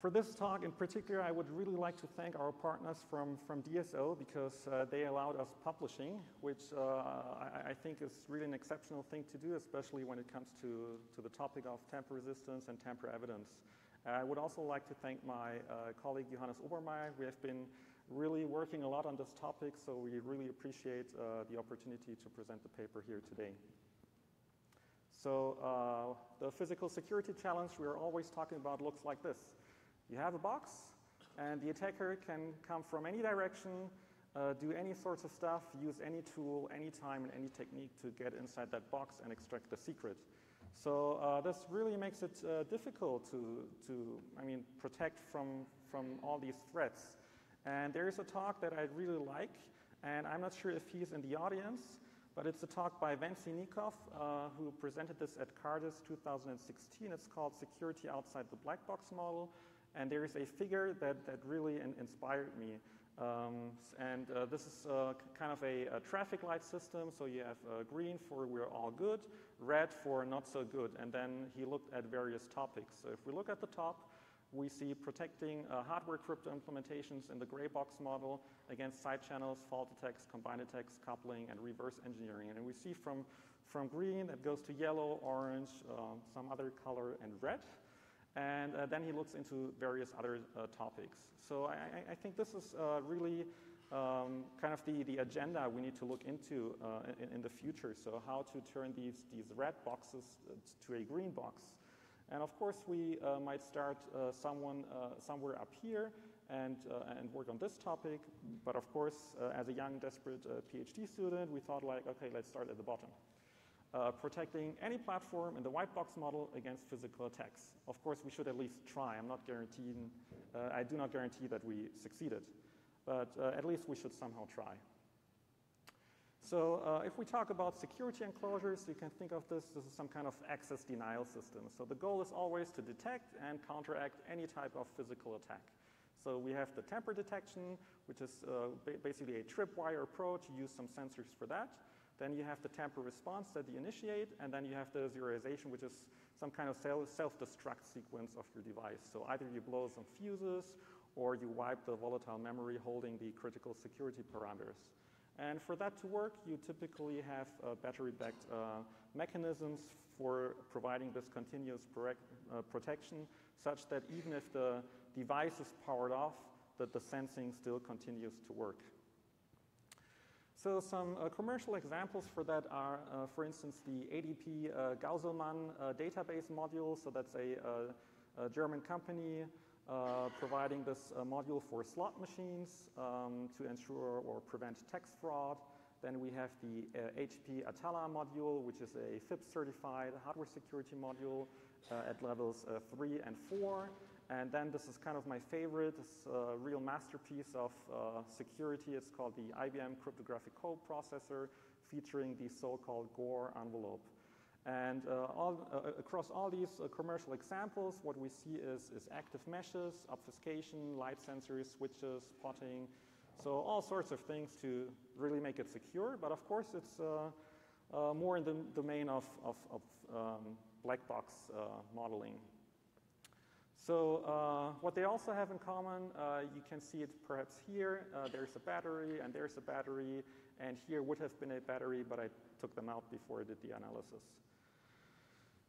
For this talk in particular, I would really like to thank our partners from, from DSO because uh, they allowed us publishing, which uh, I, I, think is really an exceptional thing to do, especially when it comes to, to the topic of tamper resistance and tamper evidence. I would also like to thank my uh, colleague Johannes Obermaier. We have been really working a lot on this topic, so we really appreciate uh, the opportunity to present the paper here today. So uh, the physical security challenge we are always talking about looks like this. You have a box, and the attacker can come from any direction, uh, do any sorts of stuff, use any tool, any time, and any technique to get inside that box and extract the secret. So uh, this really makes it uh, difficult to, to, I mean, protect from, from all these threats. And there is a talk that I really like, and I'm not sure if he's in the audience, but it's a talk by Vansinikov, uh, who presented this at CARDIS 2016. It's called Security Outside the Black Box Model. And there is a figure that, that really in, inspired me. Um, and uh, this is uh, kind of a, a, traffic light system. So you have uh, green for we're all good, red for not so good. And then he looked at various topics. So if we look at the top, we see protecting uh, hardware crypto implementations in the gray box model against side channels, fault attacks, combined attacks, coupling, and reverse engineering. And we see from, from green that goes to yellow, orange, uh, some other color, and red. And uh, then he looks into various other uh, topics. So I, I, think this is uh, really um, kind of the, the agenda we need to look into uh, in, in, the future. So how to turn these, these red boxes uh, to a green box. And of course, we uh, might start someone, somewhere up here and, and work on this topic. But of course, as a young, desperate PhD student, we thought like, okay, let's start at the bottom uh, protecting any platform in the white box model against physical attacks. Of course, we should at least try. I'm not guaranteeing, uh, I do not guarantee that we succeeded, but uh, at least we should somehow try. So uh, if we talk about security enclosures, you can think of this, as some kind of access denial system. So the goal is always to detect and counteract any type of physical attack. So we have the tamper detection, which is uh, ba basically a tripwire approach. You use some sensors for that. Then you have the tamper response that you initiate, and then you have the zeroization, which is some kind of self-destruct sequence of your device. So either you blow some fuses, or you wipe the volatile memory holding the critical security parameters. And for that to work, you typically have uh, battery-backed uh, mechanisms for providing this continuous uh, protection, such that even if the device is powered off, that the sensing still continues to work. So some uh, commercial examples for that are, uh, for instance, the ADP uh, Gauselmann uh, database module. So that's a, uh, a German company uh, providing this module for slot machines um, to ensure or prevent tax fraud. Then we have the HP Atalla module, which is a FIPS certified hardware security module at levels three and four. And then this is kind of my favorite, this uh, real masterpiece of uh, security. It's called the IBM Cryptographic Code Processor, featuring the so-called Gore envelope. And uh, all, uh, across all these uh, commercial examples, what we see is, is active meshes, obfuscation, light sensors, switches, potting, so all sorts of things to really make it secure. But of course, it's uh, more in the domain of, of, of um, black box modeling. So uh, what they also have in common, uh, you can see it perhaps here. Uh, there's a battery and there's a battery, and here would have been a battery, but I took them out before I did the analysis.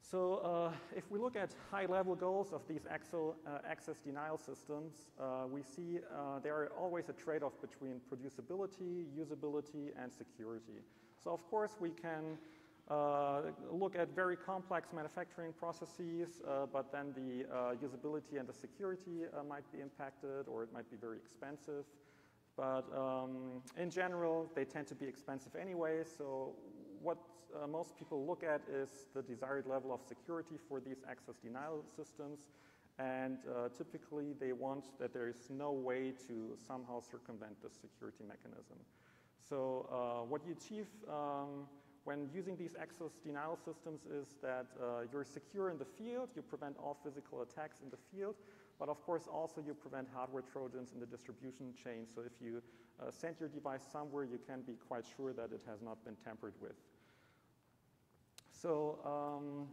So uh, if we look at high-level goals of these uh, access denial systems, uh, we see there are always a trade-off between producibility, usability, and security. So of course we can look at very complex manufacturing processes, uh, but then the uh, usability and the security uh, might be impacted or it might be very expensive. But um, in general, they tend to be expensive anyway, so what uh, most people look at is the desired level of security for these access denial systems. And uh, typically, they want that there is no way to somehow circumvent the security mechanism. So what you achieve um, when using these access denial systems is that uh, you're secure in the field, you prevent all physical attacks in the field, but of course also you prevent hardware trojans in the distribution chain. So if you uh, send your device somewhere, you can be quite sure that it has not been tampered with. So um,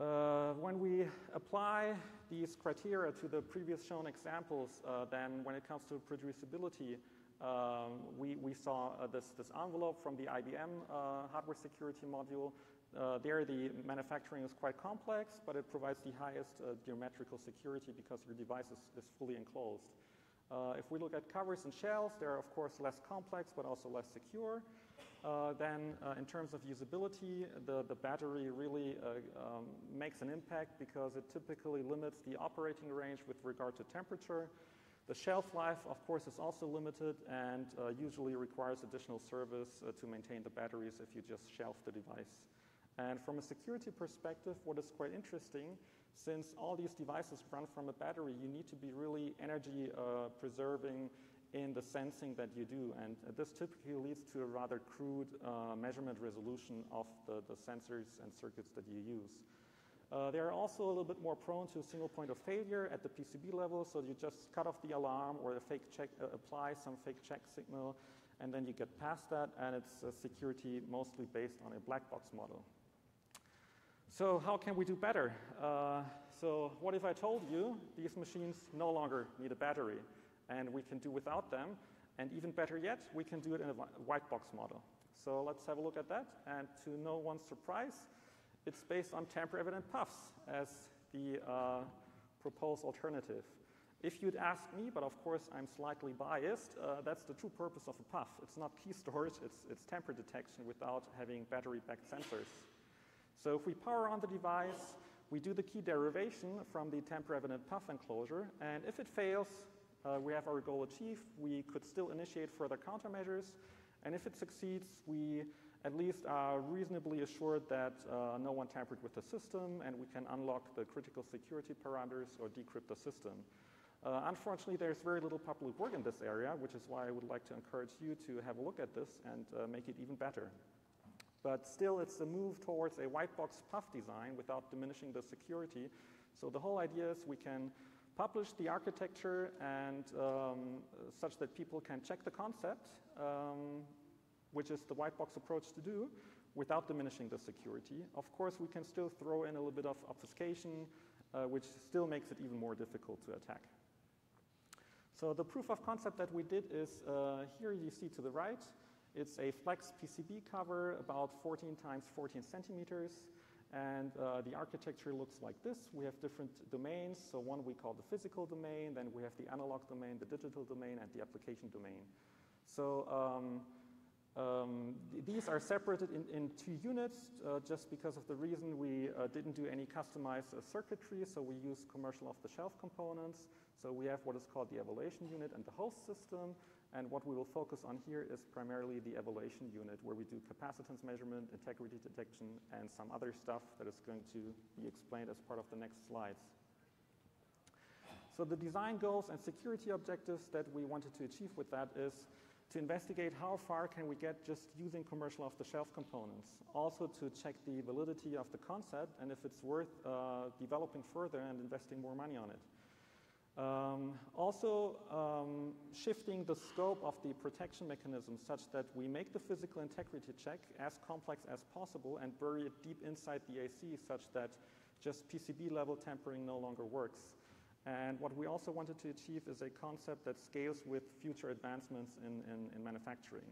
uh, when we apply these criteria to the previous shown examples, uh, then when it comes to producibility, um, we, we saw uh, this, this envelope from the IBM uh, hardware security module. Uh, there, the manufacturing is quite complex, but it provides the highest uh, geometrical security because your device is, is fully enclosed. Uh, if we look at covers and shells, they're of course less complex, but also less secure. Uh, then in terms of usability, the, the battery really um, makes an impact because it typically limits the operating range with regard to temperature. The shelf life, of course, is also limited and uh, usually requires additional service uh, to maintain the batteries if you just shelf the device. And from a security perspective, what is quite interesting, since all these devices run from a battery, you need to be really energy uh, preserving in the sensing that you do. And uh, this typically leads to a rather crude uh, measurement resolution of the, the, sensors and circuits that you use. Uh, they are also a little bit more prone to a single point of failure at the PCB level, so you just cut off the alarm or fake check, uh, apply some fake check signal, and then you get past that, and it's security mostly based on a black box model. So how can we do better? Uh, so what if I told you these machines no longer need a battery? and we can do without them. And even better yet, we can do it in a white box model. So let's have a look at that. And to no one's surprise, it's based on tamper-evident PUFs as the uh, proposed alternative. If you'd ask me, but of course I'm slightly biased, uh, that's the true purpose of a PUF. It's not key storage, it's, it's tamper detection without having battery-backed sensors. So if we power on the device, we do the key derivation from the tamper-evident PUF enclosure, and if it fails, uh, we have our goal achieved. We could still initiate further countermeasures. And if it succeeds, we at least are reasonably assured that uh, no one tampered with the system and we can unlock the critical security parameters or decrypt the system. Uh, unfortunately, there's very little public work in this area, which is why I would like to encourage you to have a look at this and uh, make it even better. But still, it's a move towards a white box PUF design without diminishing the security. So the whole idea is we can publish the architecture and um, such that people can check the concept, um, which is the white box approach to do, without diminishing the security. Of course, we can still throw in a little bit of obfuscation, uh, which still makes it even more difficult to attack. So the proof of concept that we did is uh, here you see to the right. It's a flex PCB cover about 14 times 14 centimeters. And uh, the architecture looks like this. We have different domains. So one we call the physical domain, then we have the analog domain, the digital domain, and the application domain. So um, um, th these are separated in, in two units uh, just because of the reason we uh, didn't do any customized uh, circuitry, so we use commercial off-the-shelf components. So we have what is called the evaluation unit and the host system, and what we will focus on here is primarily the evaluation unit, where we do capacitance measurement, integrity detection, and some other stuff that is going to be explained as part of the next slides. So the design goals and security objectives that we wanted to achieve with that is to investigate how far can we get just using commercial off-the-shelf components. Also to check the validity of the concept and if it's worth uh, developing further and investing more money on it. Um, also, um, shifting the scope of the protection mechanism such that we make the physical integrity check as complex as possible and bury it deep inside the AC such that just PCB level tampering no longer works. And what we also wanted to achieve is a concept that scales with future advancements in, in, in manufacturing.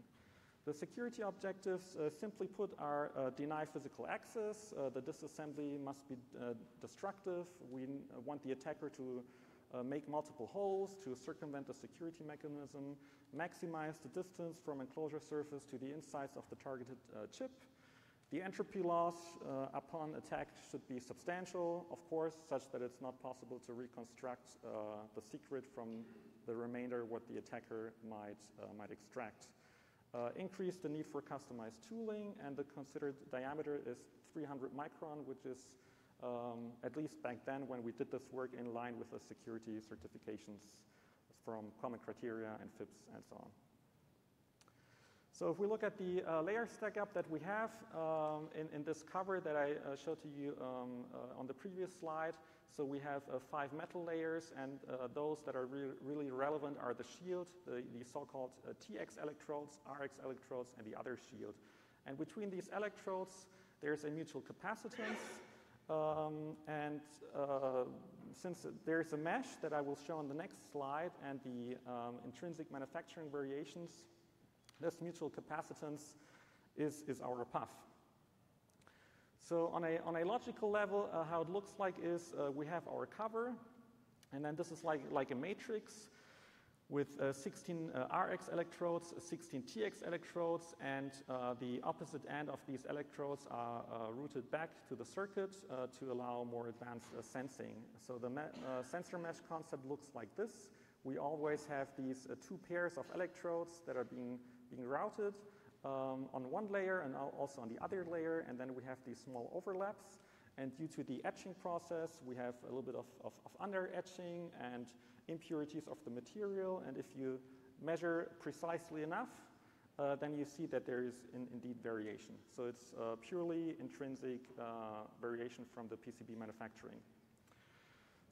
The security objectives, uh, simply put, are uh, deny physical access. Uh, the disassembly must be uh, destructive. We want the attacker to uh, make multiple holes to circumvent the security mechanism, maximize the distance from enclosure surface to the insides of the targeted uh, chip. The entropy loss uh, upon attack should be substantial, of course, such that it's not possible to reconstruct uh, the secret from the remainder what the attacker might, uh, might extract. Uh, increase the need for customized tooling, and the considered diameter is 300 micron, which is um, at least back then when we did this work in line with the security certifications from common criteria and FIPS and so on. So if we look at the uh, layer stack up that we have um, in, in, this cover that I uh, showed to you um, uh, on the previous slide, so we have uh, five metal layers, and uh, those that are re really relevant are the shield, the, the so-called uh, TX electrodes, RX electrodes, and the other shield. And between these electrodes, there's a mutual capacitance, um, and uh, since there's a mesh that I will show on the next slide and the um, intrinsic manufacturing variations, this mutual capacitance is, is our PUF. So on a, on a logical level, uh, how it looks like is uh, we have our cover, and then this is like, like a matrix with uh, 16 uh, RX electrodes, 16 TX electrodes, and uh, the opposite end of these electrodes are uh, routed back to the circuit uh, to allow more advanced uh, sensing. So the me sensor mesh concept looks like this. We always have these two pairs of electrodes that are being, being routed um, on one layer and also on the other layer, and then we have these small overlaps. And due to the etching process, we have a little bit of, of, of under etching and impurities of the material. And if you measure precisely enough, uh, then you see that there is in, indeed variation. So it's uh, purely intrinsic uh, variation from the PCB manufacturing.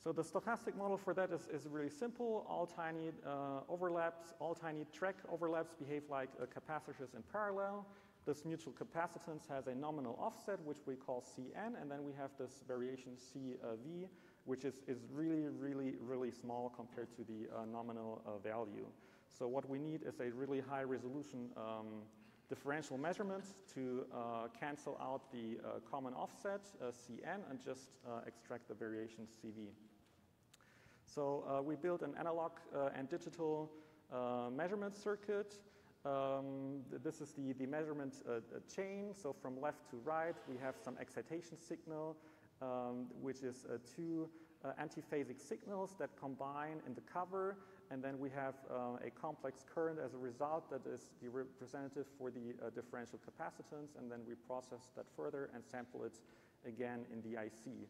So the stochastic model for that is, is really simple. All tiny uh, overlaps, all tiny track overlaps behave like uh, capacitors in parallel. This mutual capacitance has a nominal offset, which we call Cn, and then we have this variation Cv, which is, is really, really, really small compared to the uh, nominal uh, value. So what we need is a really high resolution um, differential measurement to uh, cancel out the uh, common offset, uh, Cn, and just uh, extract the variation Cv. So we built an analog and digital measurement circuit. Um, th this is the, the measurement chain. So from left to right, we have some excitation signal, um, which is uh, two uh, antiphasic signals that combine in the cover. And then we have a complex current as a result that is the representative for the differential capacitance. And then we process that further and sample it again in the IC.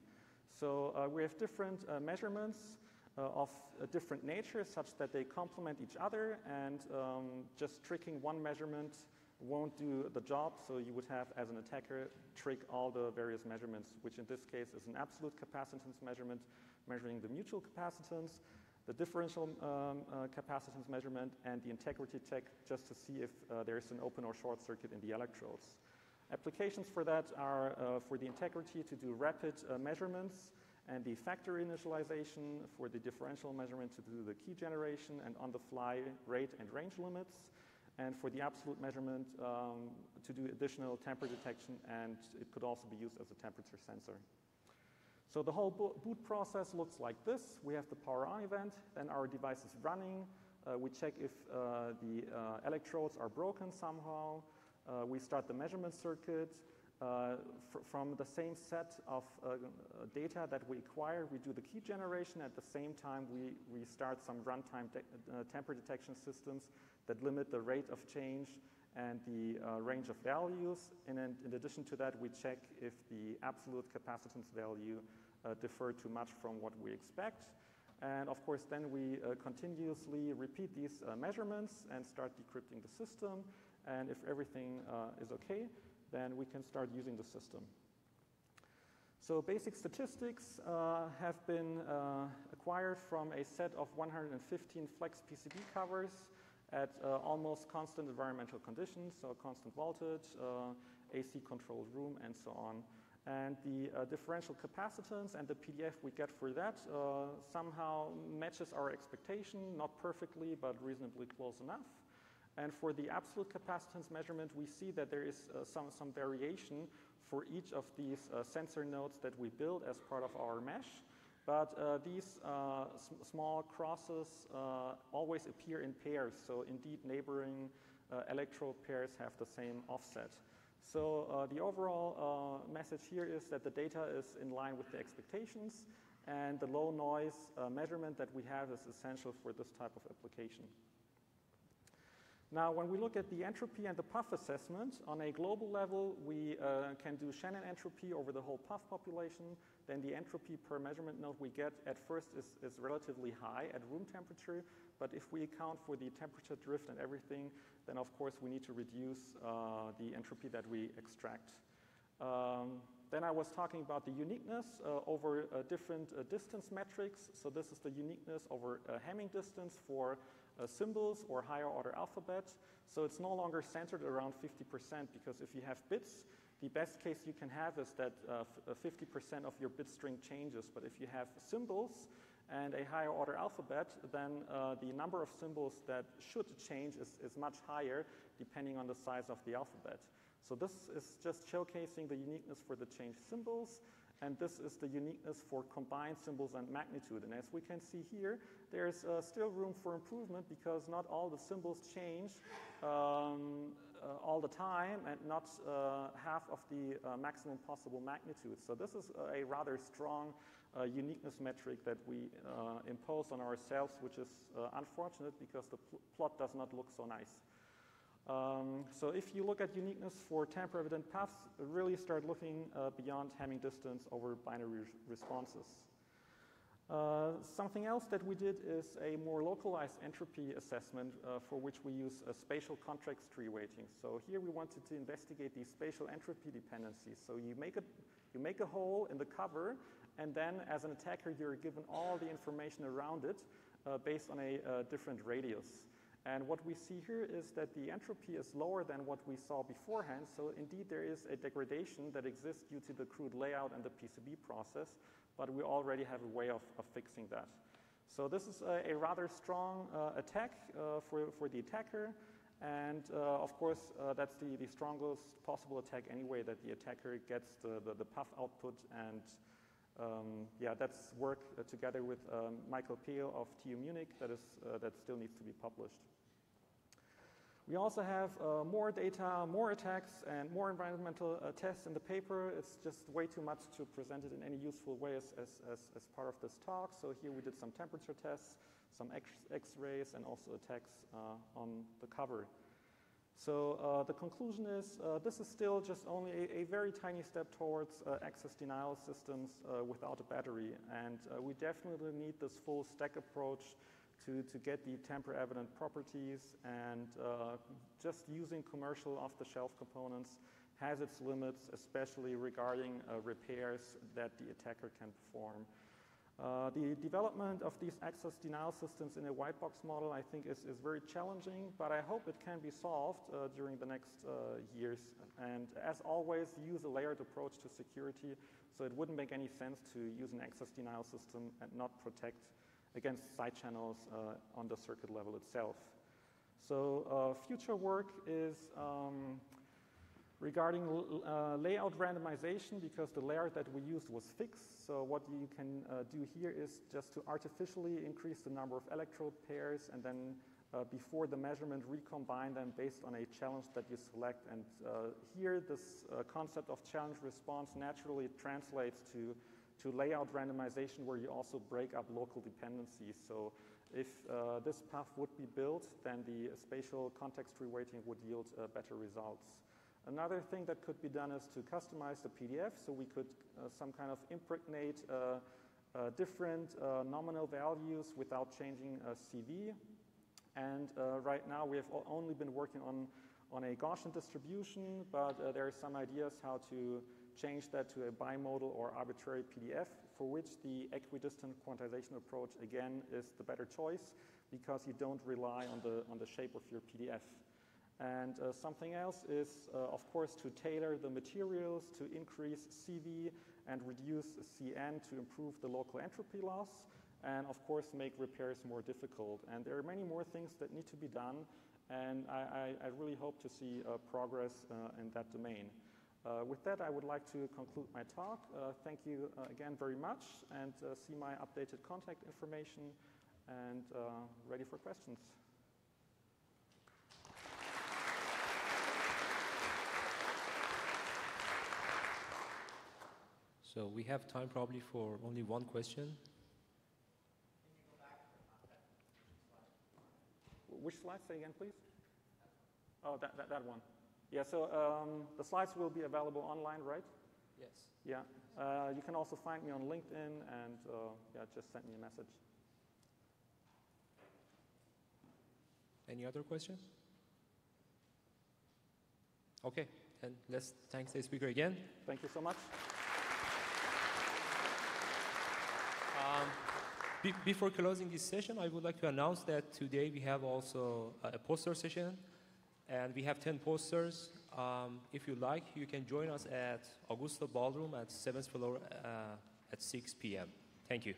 So we have different measurements. Uh, of a different nature such that they complement each other and um, just tricking one measurement won't do the job. So you would have, as an attacker, trick all the various measurements, which in this case is an absolute capacitance measurement measuring the mutual capacitance, the differential um, uh, capacitance measurement, and the integrity check just to see if uh, there's an open or short circuit in the electrodes. Applications for that are uh, for the integrity to do rapid uh, measurements and the factor initialization for the differential measurement to do the key generation and on-the-fly rate and range limits, and for the absolute measurement um, to do additional temperature detection, and it could also be used as a temperature sensor. So the whole bo boot process looks like this. We have the power on event, then our device is running. Uh, we check if uh, the uh, electrodes are broken somehow. Uh, we start the measurement circuit. Uh, fr from the same set of uh, data that we acquire, we do the key generation. At the same time, we, we start some runtime de uh, tamper detection systems that limit the rate of change and the uh, range of values. And in, in, addition to that, we check if the absolute capacitance value uh, differ too much from what we expect. And of course, then we uh, continuously repeat these measurements and start decrypting the system. And if everything is okay, then we can start using the system. So basic statistics uh, have been uh, acquired from a set of 115 flex PCB covers at uh, almost constant environmental conditions, so constant voltage, uh, AC controlled room, and so on. And the uh, differential capacitance and the PDF we get for that uh, somehow matches our expectation, not perfectly, but reasonably close enough. And for the absolute capacitance measurement, we see that there is uh, some, some variation for each of these uh, sensor nodes that we build as part of our mesh. But uh, these uh, small crosses uh, always appear in pairs. So indeed, neighboring uh, electrode pairs have the same offset. So the overall message here is that the data is in line with the expectations and the low noise measurement that we have is essential for this type of application. Now, when we look at the entropy and the PUF assessment, on a global level, we uh, can do Shannon entropy over the whole PUF population. Then the entropy per measurement node we get at first is, is relatively high at room temperature. But if we account for the temperature drift and everything, then of course we need to reduce uh, the entropy that we extract. Um, then I was talking about the uniqueness uh, over uh, different uh, distance metrics. So this is the uniqueness over uh, Hamming distance for uh, symbols or higher order alphabet. So it's no longer centered around 50% because if you have bits, the best case you can have is that 50% uh, of your bit string changes. But if you have symbols and a higher order alphabet, then uh, the number of symbols that should change is, is much higher depending on the size of the alphabet. So this is just showcasing the uniqueness for the changed symbols and this is the uniqueness for combined symbols and magnitude. And as we can see here, there's uh, still room for improvement because not all the symbols change um, uh, all the time and not uh, half of the uh, maximum possible magnitude. So this is a rather strong uh, uniqueness metric that we uh, impose on ourselves, which is unfortunate because the pl plot does not look so nice. Um, so if you look at uniqueness for tamper-evident PUFs, really start looking uh, beyond Hamming distance over binary responses. Uh, something else that we did is a more localized entropy assessment uh, for which we use a spatial context tree weighting. So here we wanted to investigate these spatial entropy dependencies. So you make a, you make a hole in the cover, and then as an attacker, you're given all the information around it uh, based on a uh, different radius. And what we see here is that the entropy is lower than what we saw beforehand. So indeed, there is a degradation that exists due to the crude layout and the PCB process, but we already have a way of, of fixing that. So this is a, a rather strong uh, attack uh, for, for the attacker. And uh, of course, uh, that's the, the strongest possible attack anyway, that the attacker gets the, the, the PUF output and um, yeah, that's work uh, together with um, Michael Pehl of TU Munich that, is, uh, that still needs to be published. We also have uh, more data, more attacks, and more environmental uh, tests in the paper. It's just way too much to present it in any useful way as, as, as, as part of this talk. So here we did some temperature tests, some X-rays, and also attacks uh, on the cover. So uh, the conclusion is uh, this is still just only a, a very tiny step towards uh, access denial systems without a battery. And we definitely need this full stack approach to, to get the tamper evident properties. And uh, just using commercial off the shelf components has its limits, especially regarding repairs that the attacker can perform. Uh, the development of these access denial systems in a white box model, I think, is, is very challenging, but I hope it can be solved uh, during the next uh, years. And as always, use a layered approach to security, so it wouldn't make any sense to use an access denial system and not protect against side channels uh, on the circuit level itself. So uh, future work is um, regarding uh, layout randomization because the layout that we used was fixed. So what you can do here is just to artificially increase the number of electrode pairs and then uh, before the measurement recombine them based on a challenge that you select. And uh, here this uh, concept of challenge response naturally translates to, to layout randomization where you also break up local dependencies. So if uh, this path would be built, then the spatial context tree weighting would yield better results. Another thing that could be done is to customize the PDF, so we could uh, some kind of impregnate uh, uh, different uh, nominal values without changing CV. And uh, right now we have only been working on, on a Gaussian distribution, but uh, there are some ideas how to change that to a bimodal or arbitrary PDF, for which the equidistant quantization approach, again, is the better choice because you don't rely on the, on the shape of your PDF. And uh, something else is, uh, of course, to tailor the materials to increase CV and reduce CN to improve the local entropy loss, and of course, make repairs more difficult. And there are many more things that need to be done, and I, I, I really hope to see uh, progress uh, in that domain. Uh, with that, I would like to conclude my talk. Uh, thank you again very much, and see my updated contact information, and ready for questions. So we have time probably for only one question. Which slide? Say again, please. Oh, that, that, that one. Yeah, so um, the slides will be available online, right? Yes. Yeah. Uh, you can also find me on LinkedIn and uh, yeah, just send me a message. Any other questions? Okay, and let's thank the speaker again. Thank you so much. Um, be before closing this session, I would like to announce that today we have also a poster session, and we have 10 posters. Um, if you like, you can join us at Augusta Ballroom at 7th floor uh, at 6 p.m. Thank you.